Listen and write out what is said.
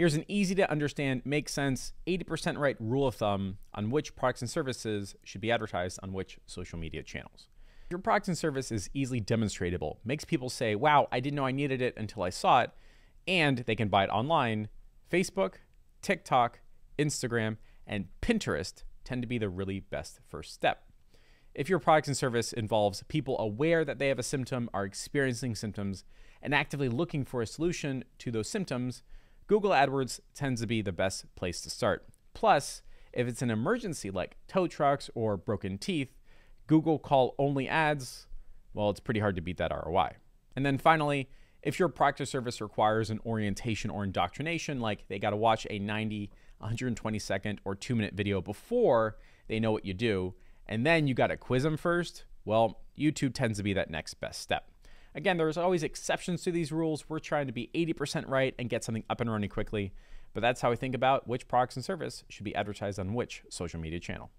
Here's an easy to understand, make sense, 80% right rule of thumb on which products and services should be advertised on which social media channels. Your product and service is easily demonstratable, makes people say, wow, I didn't know I needed it until I saw it, and they can buy it online. Facebook, TikTok, Instagram, and Pinterest tend to be the really best first step. If your product and service involves people aware that they have a symptom, are experiencing symptoms, and actively looking for a solution to those symptoms, Google AdWords tends to be the best place to start. Plus, if it's an emergency like tow trucks or broken teeth, Google call only ads, well, it's pretty hard to beat that ROI. And then finally, if your or service requires an orientation or indoctrination, like they got to watch a 90, 120 second, or two minute video before they know what you do, and then you got to quiz them first, well, YouTube tends to be that next best step. Again, there's always exceptions to these rules. We're trying to be 80% right and get something up and running quickly, but that's how we think about which products and service should be advertised on which social media channel.